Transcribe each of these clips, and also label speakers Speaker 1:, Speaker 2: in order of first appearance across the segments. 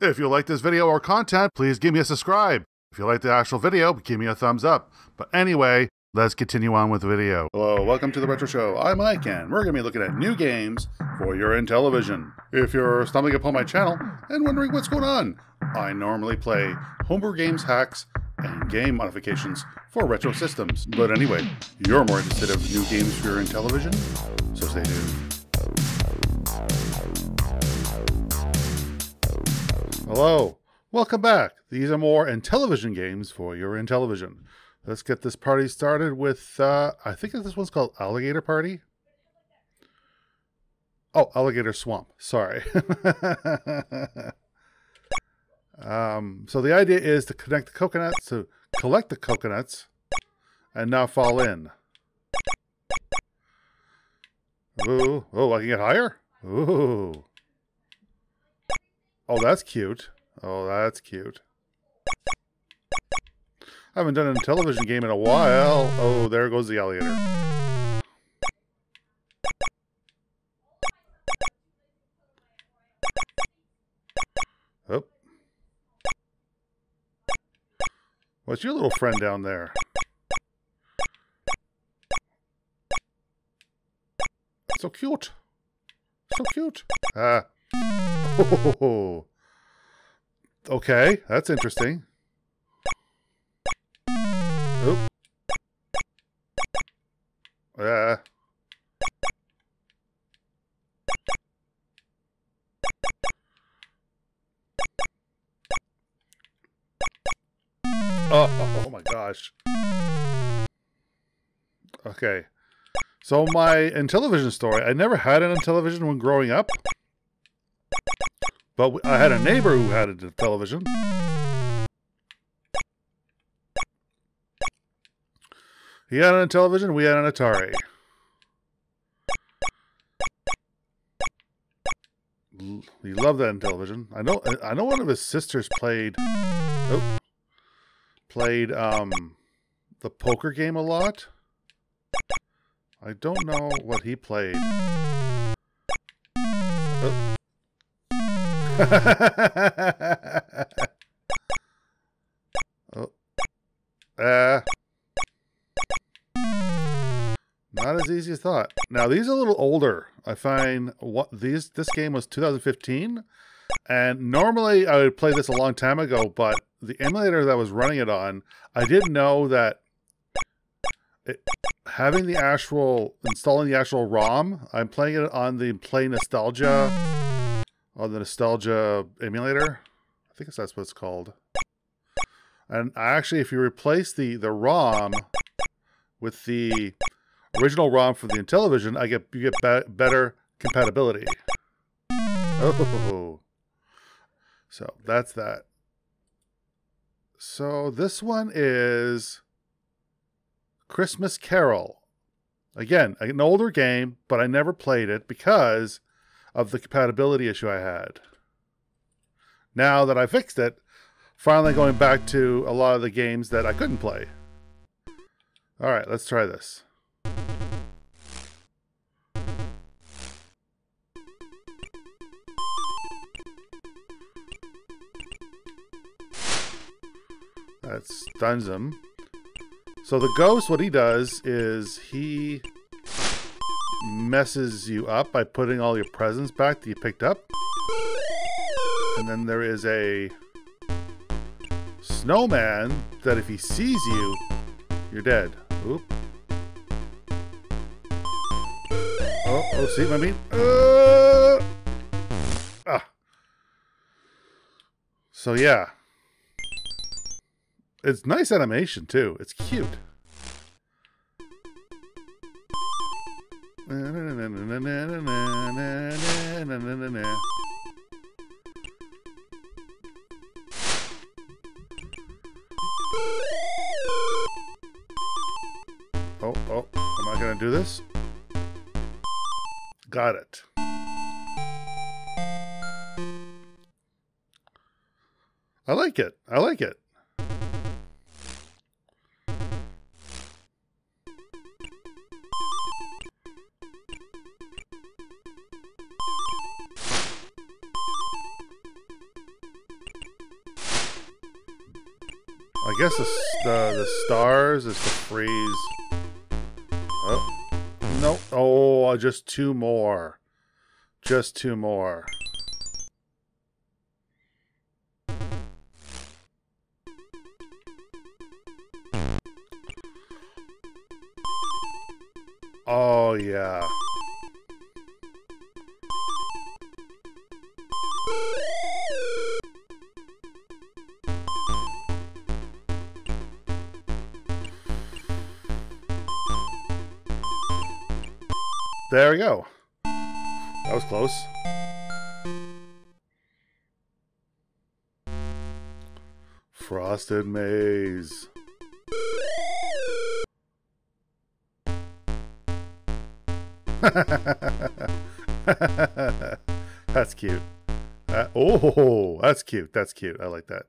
Speaker 1: If you like this video or content, please give me a subscribe. If you like the actual video, give me a thumbs up. But anyway, let's continue on with the video. Hello, welcome to the Retro Show. I'm Mike, and we're going to be looking at new games for your Intellivision. If you're stumbling upon my channel and wondering what's going on, I normally play homebrew games hacks and game modifications for retro systems. But anyway, you're more interested in new games for your Intellivision, so stay tuned. Hello, welcome back. These are more Intellivision games for your Intellivision. Let's get this party started with, uh, I think this one's called Alligator Party. Oh, Alligator Swamp. Sorry. um, so the idea is to connect the coconuts, to collect the coconuts, and now fall in. Ooh, oh, I can get higher? Ooh. Oh, that's cute. Oh, that's cute. I haven't done a television game in a while. Oh, there goes the alligator. Oh. What's your little friend down there? So cute. So cute. Ah. Oh, okay, that's interesting. Oop. Uh. Oh, oh my gosh. Okay. So my Intellivision story, I never had an Intellivision when growing up. But I had a neighbor who had a television. He had a television, we had an Atari. He loved that Intellivision. I know I know one of his sisters played oh, played um the poker game a lot. I don't know what he played. oh. Uh, not as easy as thought. Now these are a little older. I find what these this game was 2015, and normally I would play this a long time ago, but the emulator that I was running it on, I didn't know that it, having the actual installing the actual ROM. I'm playing it on the Play Nostalgia on the Nostalgia emulator. I think that's what it's called. And actually, if you replace the, the ROM with the original ROM for the Intellivision, I get you get be better compatibility. Oh, so that's that. So this one is Christmas Carol. Again, an older game, but I never played it because of the compatibility issue I had. Now that I fixed it, finally going back to a lot of the games that I couldn't play. All right, let's try this. That stuns him. So the ghost, what he does is he messes you up by putting all your presents back that you picked up. And then there is a snowman that if he sees you, you're dead. Oop. Oh, oh, see what I mean? Uh, ah. So yeah. It's nice animation too. It's cute. Oh, oh, am I to do this? Got it. I like it. I like it. Stars is to freeze. Oh, no. Oh, just two more. Just two more. Oh, yeah. There we go. That was close. Frosted Maze. that's cute. Uh, oh, that's cute. That's cute. I like that.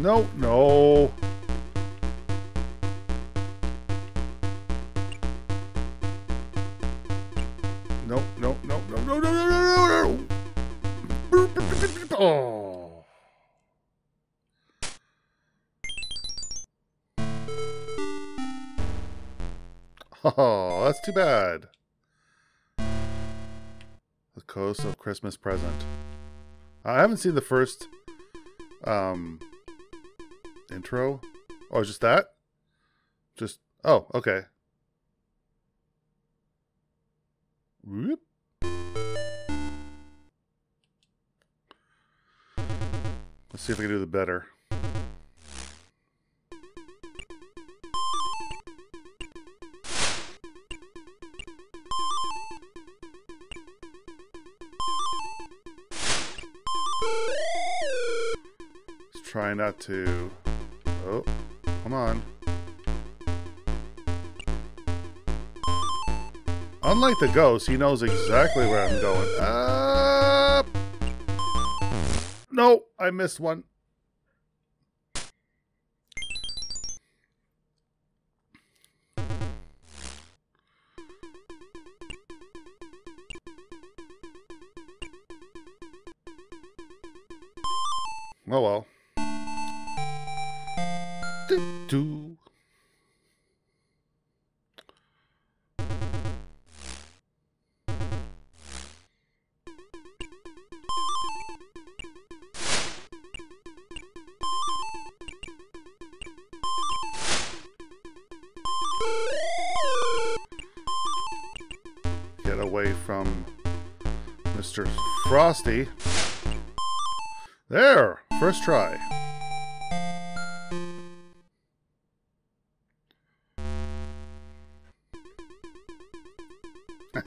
Speaker 1: No, no. No, no, no, no, no, no, no, no, no, no. Oh. Oh, that's too bad. The Ghost of Christmas Present. I haven't seen the first um intro. Oh, just that? Just oh, okay. Whoop. Let's see if I can do the better. Try not to. Come on. Unlike the ghost, he knows exactly where I'm going. Up! No, I missed one. Oh well. Frosty. There! First try.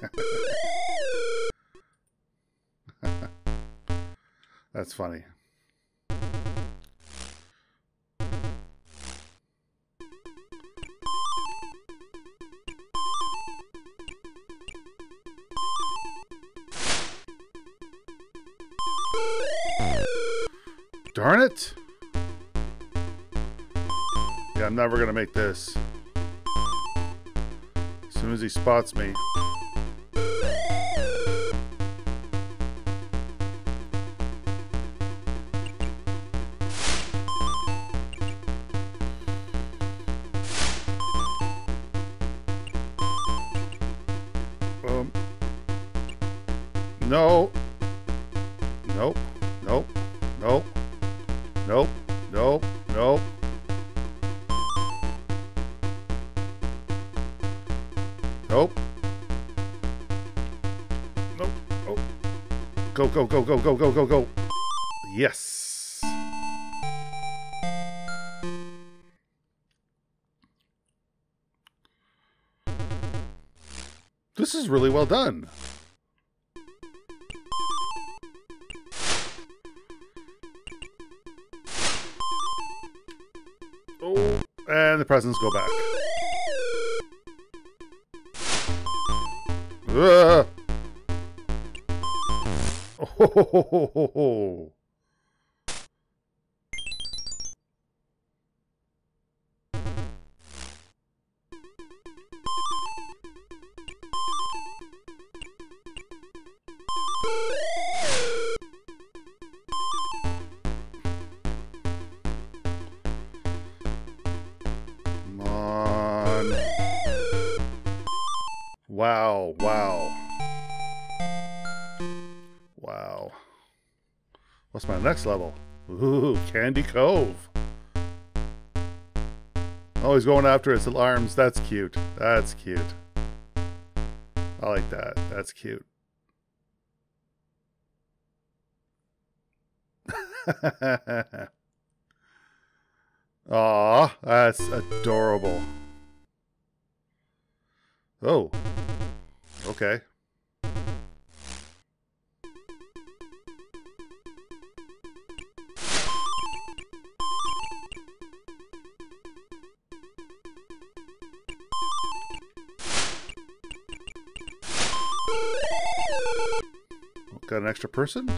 Speaker 1: That's funny. I'm never gonna make this. As soon as he spots me. Um. No. Nope. Nope. Nope. Nope. Nope. Nope. Nope. Nope. Oh. Go, go, go, go, go, go, go, go. Yes. This is really well done. Oh, and the presents go back. Ugh. Oh, Come next level? Ooh, Candy Cove. Oh, he's going after his alarms. That's cute. That's cute. I like that. That's cute. Aw, that's adorable. Oh. Okay. An extra person?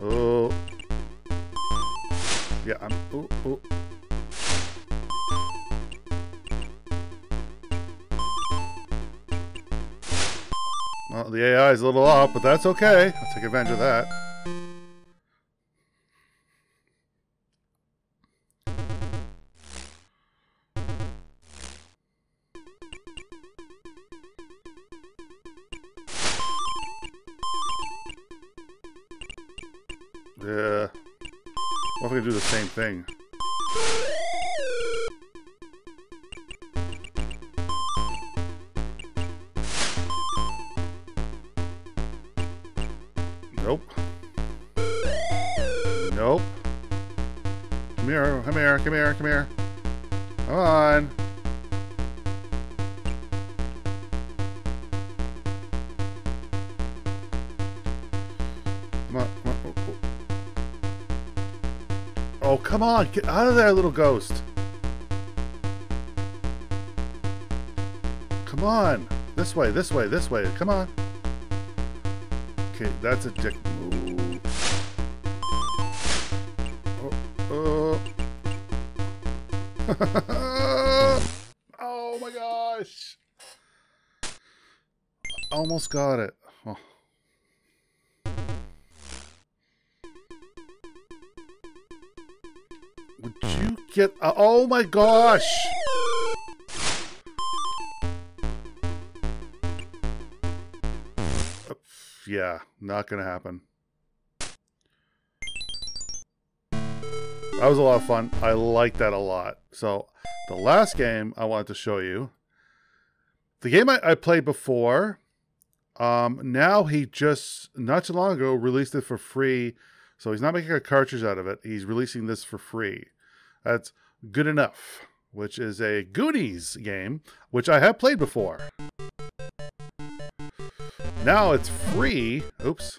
Speaker 1: Oh. Yeah, I'm. Oh, oh. Well, the AI is a little off, but that's okay. I'll take advantage of that. Thing? Nope. Nope. Come here, come here, come here, come here. Oh. Come on. Get out of there, little ghost. Come on. This way, this way, this way. Come on. Okay, that's a dick move. Oh, oh. oh my gosh. Almost got it. Get... Uh, oh my gosh! Yeah, not gonna happen. That was a lot of fun. I like that a lot. So, the last game I wanted to show you, the game I, I played before, um, now he just, not too long ago, released it for free. So he's not making a cartridge out of it. He's releasing this for free. That's Gooninuff, which is a Goonies game, which I have played before. Now it's free. Oops.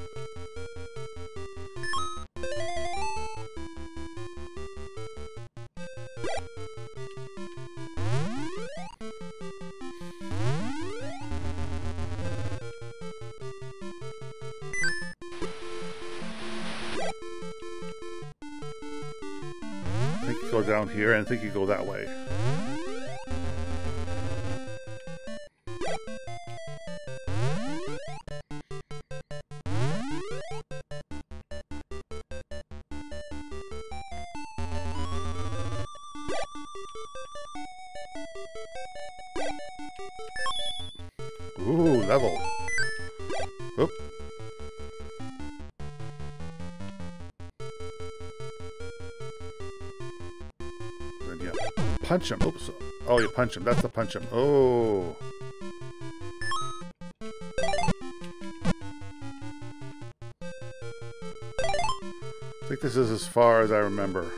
Speaker 1: down here, and I think you go that way. Ooh, level. Oop. Punch him. Oops. Oh, you punch him. That's the punch him. Oh. I think this is as far as I remember.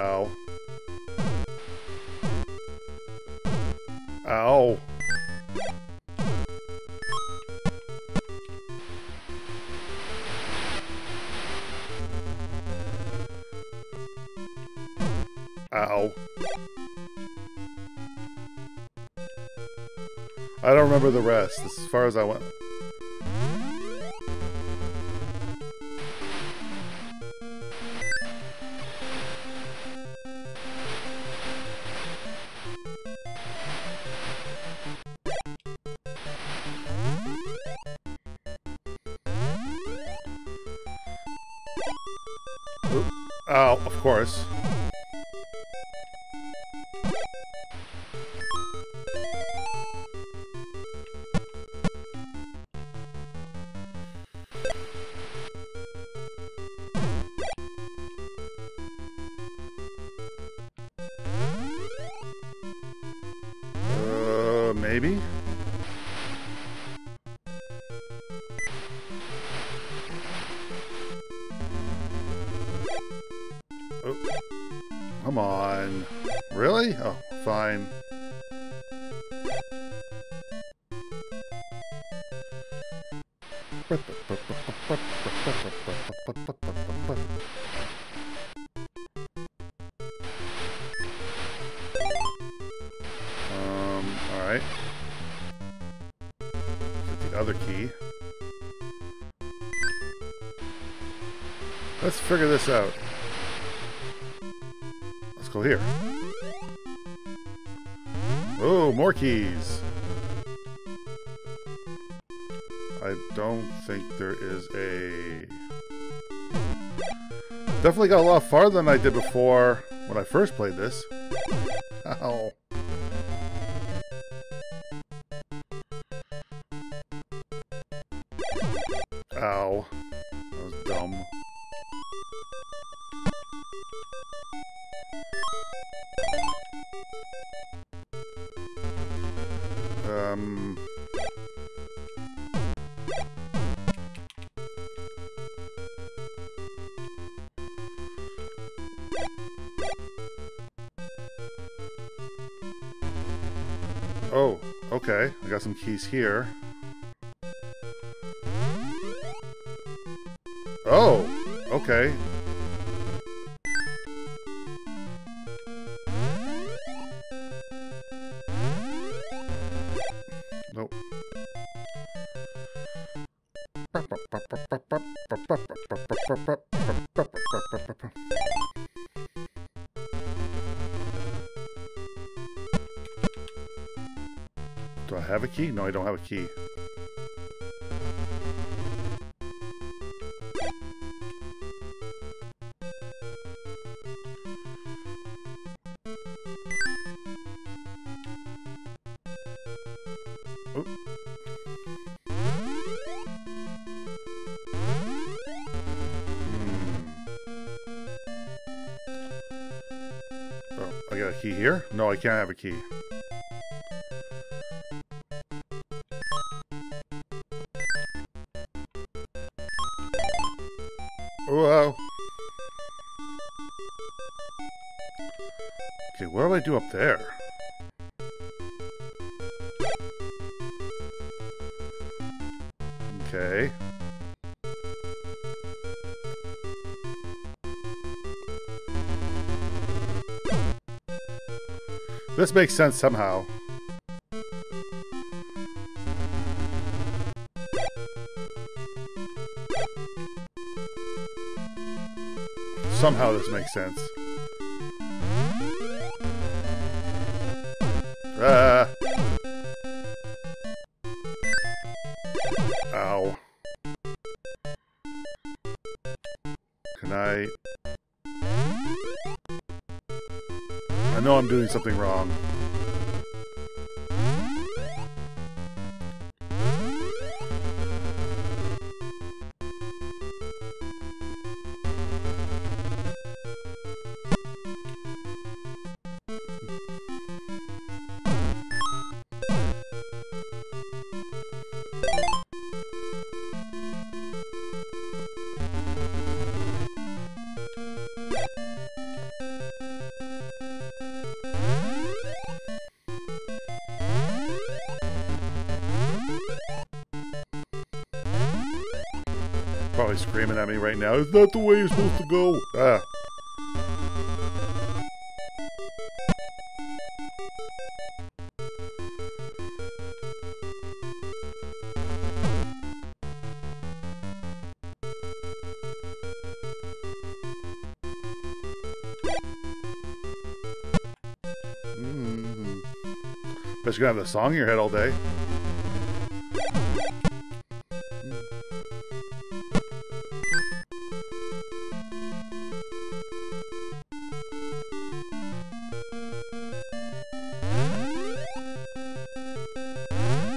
Speaker 1: Ow. Ow. Ow. I don't remember the rest, as far as I went. Oh, of course. Um, alright. Get the other key. Let's figure this out. Let's go here. Oh, more keys. I don't think there is a... Definitely got a lot farther than I did before when I first played this. Ow. Ow. That was dumb. Um... got some keys here. Oh, okay. Nope. Have a key? No, I don't have a key. Oop. Hmm. Oh, I got a key here? No, I can't have a key. Whoa. Okay, what do I do up there? Okay. This makes sense somehow. Somehow this makes sense. Ah. Ow. Can I... I know I'm doing something wrong. Probably screaming at me right now. Is that the way you're supposed to go? Ah. Mm-hmm. Bet you're gonna have the song in your head all day.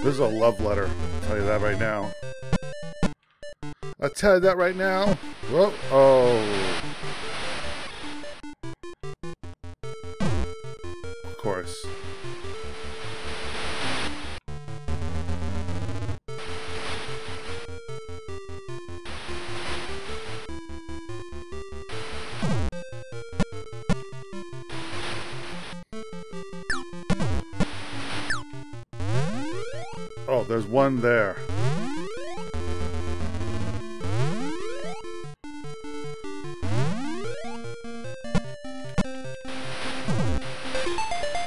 Speaker 1: This is a love letter. I'll tell you that right now. I'll tell you that right now. Whoa. Oh. There.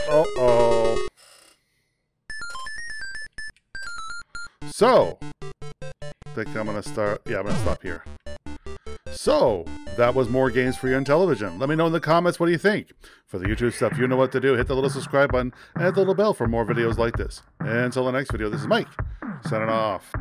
Speaker 1: Uh-oh. So, I think I'm gonna start, yeah, I'm gonna stop here. So, that was more games for your Intellivision. Let me know in the comments what do you think. For the YouTube stuff, you know what to do. Hit the little subscribe button and hit the little bell for more videos like this. And until the next video, this is Mike, signing off.